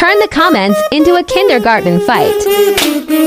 Turn the comments into a kindergarten fight.